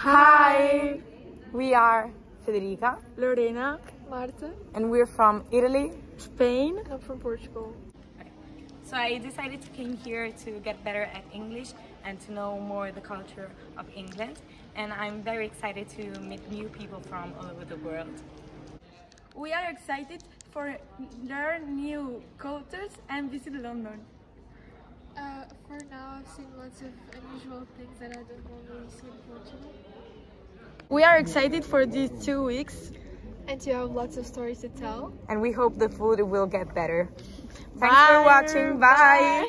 Hi. We are Federica Lorena. Marta. and we're from Italy. Spain. I'm from Portugal. So I decided to come here to get better at English and to know more the culture of England. And I'm very excited to meet new people from all over the world. We are excited for learn new cultures and visit London. For now, I've seen lots of unusual things that I don't normally see in Portugal. We are excited for these two weeks. And to have lots of stories to tell. And we hope the food will get better. Thanks Bye. for watching. Bye.